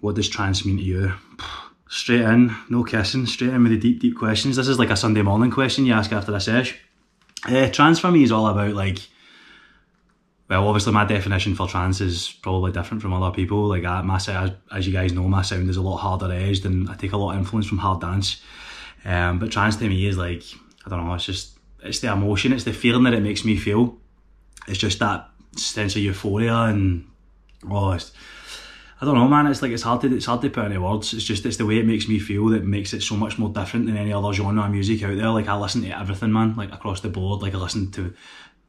What does trance mean to you? Straight in, no kissing, straight in with the deep, deep questions. This is like a Sunday morning question you ask after a sesh. Uh, trance for me is all about like, well, obviously my definition for trance is probably different from other people. Like I, my as, as you guys know, my sound is a lot harder edged, and I take a lot of influence from hard dance. Um, but trance to me is like, I don't know, it's just it's the emotion, it's the feeling that it makes me feel. It's just that sense of euphoria and oh, it's, I don't know, man. It's like it's hard to it's hard to put into words. It's just it's the way it makes me feel that makes it so much more different than any other genre of music out there. Like I listen to everything, man. Like across the board. Like I listen to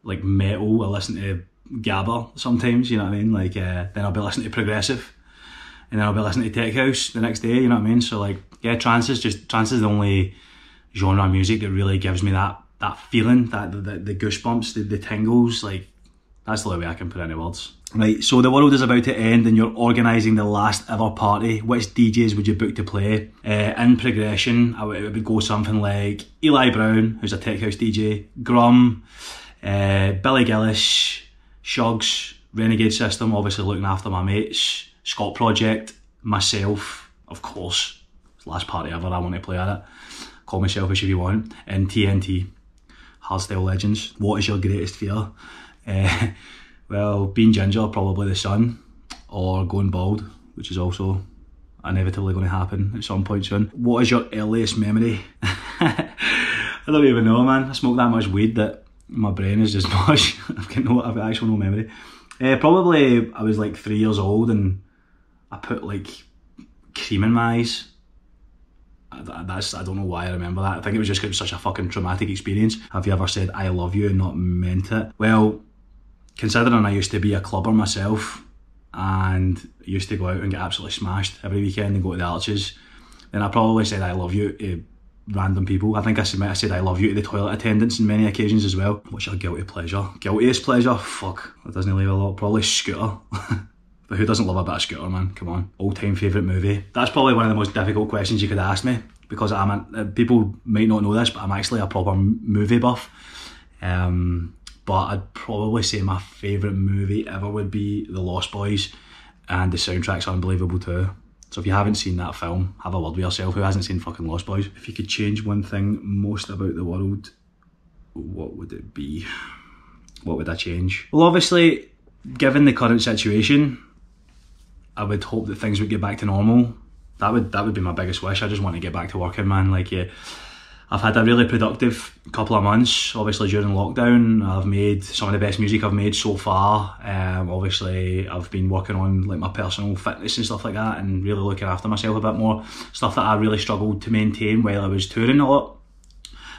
like metal. I listen to gabber sometimes. You know what I mean? Like uh, then I'll be listening to progressive, and then I'll be listening to tech house the next day. You know what I mean? So like yeah, trance is just trance is the only genre of music that really gives me that that feeling, that the, the goosebumps, the, the tingles. Like that's the only way I can put any words. Right, so the world is about to end and you're organising the last ever party. Which DJs would you book to play? Uh, in progression, I would, it would go something like Eli Brown, who's a tech house DJ, Grum, uh, Billy Gillies, Shugs, Renegade System, obviously looking after my mates, Scot Project, myself, of course. Last party ever, I want to play at it. Call me selfish if you want. And TNT, Hardstyle Legends. What is your greatest fear? Uh, well, being ginger, probably the sun, or going bald, which is also inevitably going to happen at some point soon. What is your earliest memory? I don't even know, man. I smoke that much weed that my brain is just mush. I've got no, I've got actually no memory. Uh, probably I was like three years old and I put like cream in my eyes. That's I don't know why I remember that. I think it was just it was such a fucking traumatic experience. Have you ever said I love you and not meant it? Well, considering I used to be a clubber myself and used to go out and get absolutely smashed every weekend and go to the arches, then I probably said I love you to random people. I think I said, I said I love you to the toilet attendants on many occasions as well. What's your guilty pleasure? Guiltiest pleasure? Fuck, that doesn't leave a lot. Probably Scooter. but who doesn't love a bit of Scooter, man? Come on. All time favourite movie. That's probably one of the most difficult questions you could ask me because I'm a, uh, people might not know this, but I'm actually a proper movie buff. Um, but I'd probably say my favourite movie ever would be The Lost Boys, and the soundtrack's unbelievable too. So if you haven't seen that film, have a word with yourself. Who hasn't seen fucking Lost Boys? If you could change one thing most about the world, what would it be? What would I change? Well, obviously, given the current situation, I would hope that things would get back to normal. That would that would be my biggest wish. I just want to get back to working, man. Like yeah I've had a really productive couple of months. Obviously during lockdown, I've made some of the best music I've made so far. Um, obviously, I've been working on like my personal fitness and stuff like that, and really looking after myself a bit more. Stuff that I really struggled to maintain while I was touring a lot.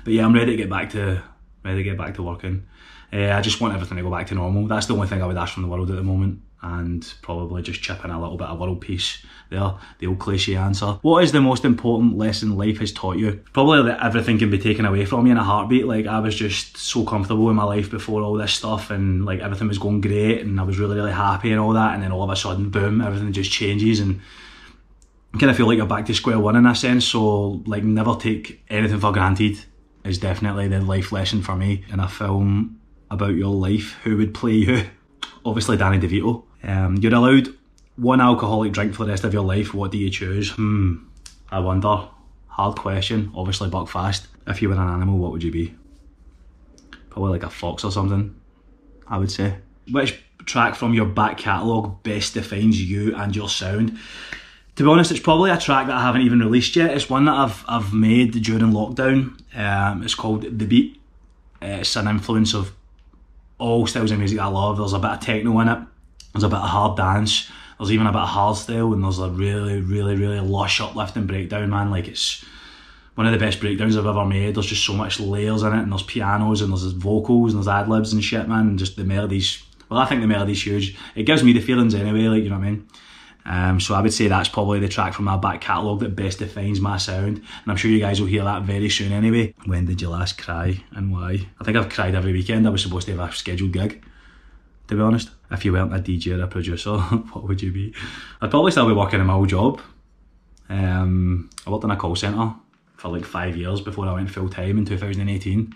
But yeah, I'm ready to get back to ready to get back to working. Uh, I just want everything to go back to normal. That's the only thing I would ask from the world at the moment and probably just chip in a little bit of world peace there, the old cliche answer. What is the most important lesson life has taught you? Probably that everything can be taken away from you in a heartbeat. Like I was just so comfortable in my life before all this stuff and like everything was going great and I was really, really happy and all that and then all of a sudden, boom, everything just changes and kind of feel like you're back to square one in a sense. So like never take anything for granted is definitely the life lesson for me. In a film about your life, who would play you? Obviously Danny DeVito. Um, you're allowed one alcoholic drink for the rest of your life. What do you choose? Hmm, I wonder. Hard question. Obviously, Buckfast. If you were an animal, what would you be? Probably like a fox or something, I would say. Which track from your back catalogue best defines you and your sound? To be honest, it's probably a track that I haven't even released yet. It's one that I've I've made during lockdown. Um, it's called The Beat. Uh, it's an influence of all styles of music I love. There's a bit of techno in it there's a bit of hard dance. There's even a bit of hard hardstyle, and there's a really, really, really lush uplifting breakdown, man. Like it's one of the best breakdowns I've ever made. There's just so much layers in it, and there's pianos, and there's vocals, and there's ad libs and shit, man. And just the melodies. Well, I think the melody's huge. It gives me the feelings anyway, like you know what I mean. Um, so I would say that's probably the track from my back catalogue that best defines my sound. And I'm sure you guys will hear that very soon anyway. When did you last cry and why? I think I've cried every weekend. I was supposed to have a scheduled gig to be honest. If you weren't a DJ or a producer, what would you be? I'd probably still be working in my old job. Um, I worked in a call centre for like five years before I went full time in 2018.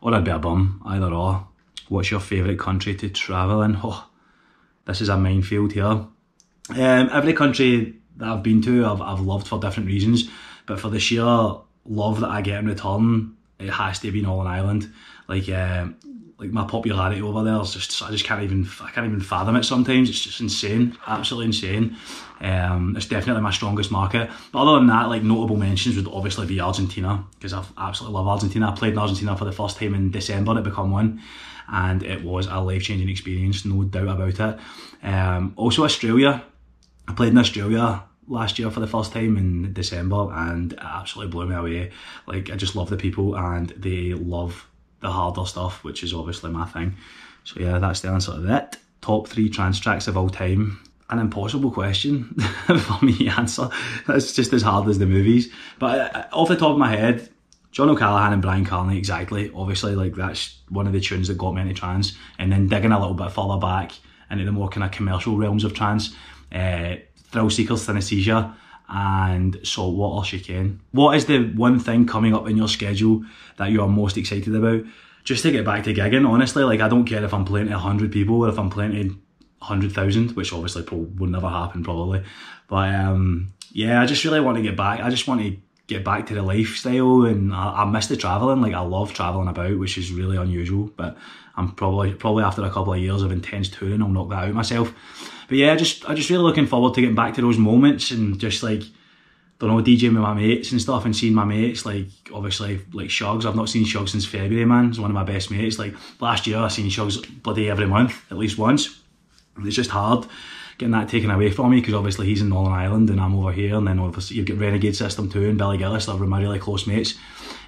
Or I'd be a bum, either or. What's your favourite country to travel in? Oh, this is a minefield here. Um, every country that I've been to, I've, I've loved for different reasons. But for the sheer love that I get in return, it has to be Northern Ireland. Like, uh, like my popularity over there is just I just can't even I can't even fathom it sometimes. It's just insane, absolutely insane. Um, it's definitely my strongest market. But other than that, like notable mentions would obviously be Argentina because I absolutely love Argentina. I played in Argentina for the first time in December to become one, and it was a life changing experience, no doubt about it. Um, also Australia, I played in Australia last year for the first time in December, and it absolutely blew me away. Like I just love the people, and they love the harder stuff, which is obviously my thing. So yeah, that's the answer to that. Top three trance tracks of all time. An impossible question for me to answer. That's just as hard as the movies. But uh, off the top of my head, John O'Callaghan and Bryan Kearney, exactly. Obviously, like that's one of the tunes that got me into trance. And then digging a little bit further back into the more kind of commercial realms of trance, uh, Thrillseekers, Synesthesia, and Saltwater Chicane. What is the one thing coming up in your schedule that you are most excited about? Just to get back to gigging, honestly, like I don't care if I'm playing to 100 people or if I'm playing to 100,000, which obviously would never happen probably. But um, yeah, I just really want to get back. I just want to get back to the lifestyle and I, I miss the travelling. Like I love travelling about, which is really unusual, but I'm probably probably after a couple of years of intense touring, I'll knock that out myself. But yeah, I just I just really looking forward to getting back to those moments and just like don't know, DJing with my mates and stuff and seeing my mates, like obviously like Shugs. I've not seen Shugs since February, man. He's one of my best mates. Like last year I seen Shugs bloody every month, at least once. It's just hard getting that taken away from me because obviously he's in Northern Ireland and I'm over here and then obviously you've got Renegade System 2 and Billy Gillies, they're my really close mates.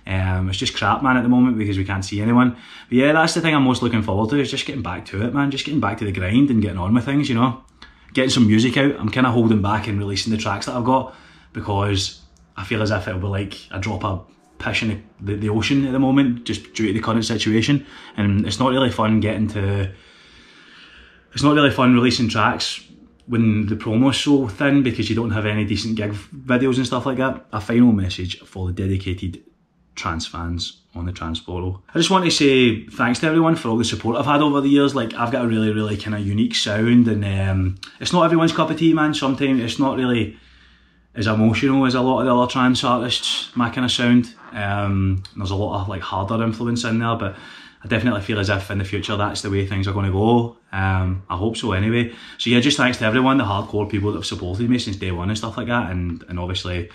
Um, it's just crap, man, at the moment because we can't see anyone. But yeah, that's the thing I'm most looking forward to is just getting back to it, man. Just getting back to the grind and getting on with things, you know. Getting some music out. I'm kind of holding back and releasing the tracks that I've got because I feel as if it'll be like a drop of piss in the, the, the ocean at the moment, just due to the current situation. And it's not really fun getting to. It's not really fun releasing tracks when the promo's so thin because you don't have any decent gig videos and stuff like that. A final message for the dedicated trance fans on the Tranceportal. I just want to say thanks to everyone for all the support I've had over the years. Like I've got a really, really kind of unique sound and um, it's not everyone's cup of tea, man. Sometimes it's not really as emotional as a lot of the other trance artists, my kind of sound. Um, there's a lot of like harder influence in there, but I definitely feel as if in the future that's the way things are going to go. Um, I hope so anyway. So yeah, just thanks to everyone, the hardcore people that have supported me since day one and stuff like that. And, and obviously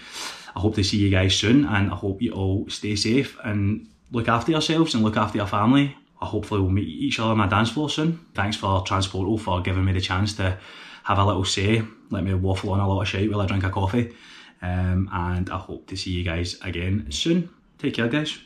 I hope to see you guys soon and I hope you all stay safe and look after yourselves and look after your family. I hopefully we'll meet each other on my dance floor soon. Thanks for Tranceportal for giving me the chance to have a little say, let me waffle on a lot of shit while I drink a coffee. Um, and I hope to see you guys again soon. Take care, guys.